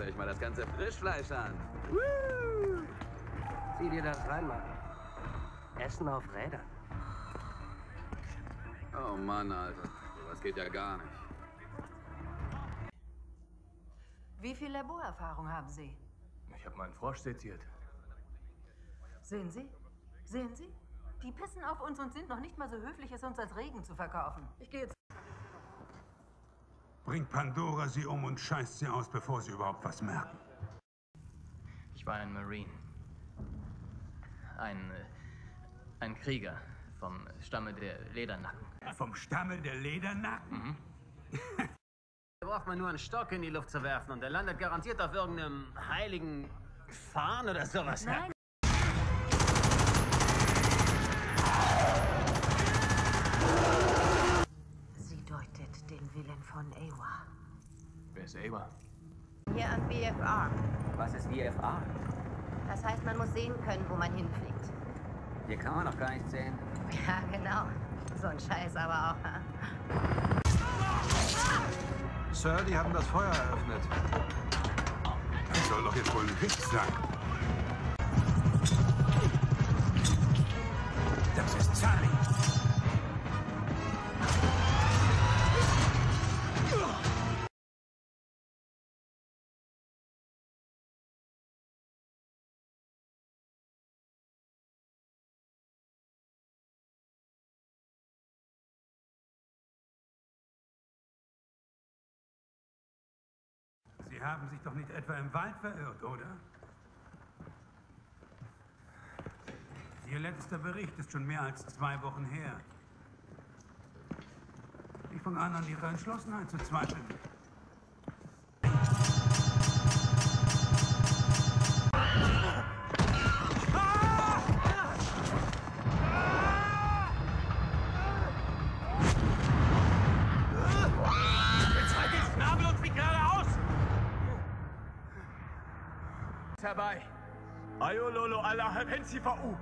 euch mal das ganze Frischfleisch an. Sieh dir das rein, Mann. Essen auf Rädern. Oh Mann, Alter. Sowas geht ja gar nicht. Wie viel Laborerfahrung haben Sie? Ich habe meinen Frosch seziert. Sehen Sie? Sehen Sie? Die pissen auf uns und sind noch nicht mal so höflich, es uns als Regen zu verkaufen. Ich gehe jetzt. Bringt Pandora sie um und scheißt sie aus, bevor sie überhaupt was merken. Ich war ein Marine. Ein, äh, ein Krieger vom Stamme der Ledernacken. Vom Stamme der Ledernacken? Da braucht man nur einen Stock in die Luft zu werfen und der landet garantiert auf irgendeinem heiligen Farn oder sowas. Nein, Von Ewa. Wer ist Ava? Hier am BFR. Was ist VFA? Das heißt, man muss sehen können, wo man hinfliegt. Hier kann man noch gar nicht sehen. Ja, genau. So ein Scheiß aber auch. ha? Sir, die haben das Feuer eröffnet. Das soll doch jetzt wohl ein Witz sein. Das ist Charlie. Sie haben sich doch nicht etwa im Wald verirrt, oder? Ihr letzter Bericht ist schon mehr als zwei Wochen her. Ich fange an, an Ihrer Entschlossenheit zu zweifeln. herbei. Aiololo Allah Hensi Fa'u.